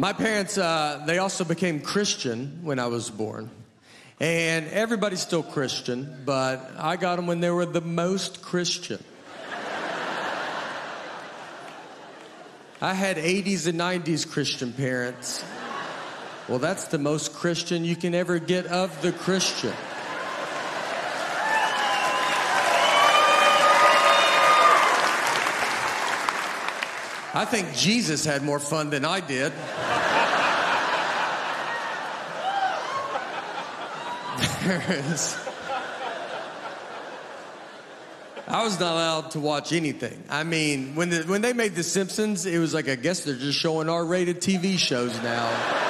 My parents, uh, they also became Christian when I was born. And everybody's still Christian, but I got them when they were the most Christian. I had 80s and 90s Christian parents. Well, that's the most Christian you can ever get of the Christian. I think Jesus had more fun than I did. There's, I was not allowed to watch anything. I mean, when the, when they made The Simpsons, it was like I guess they're just showing R-rated TV shows now.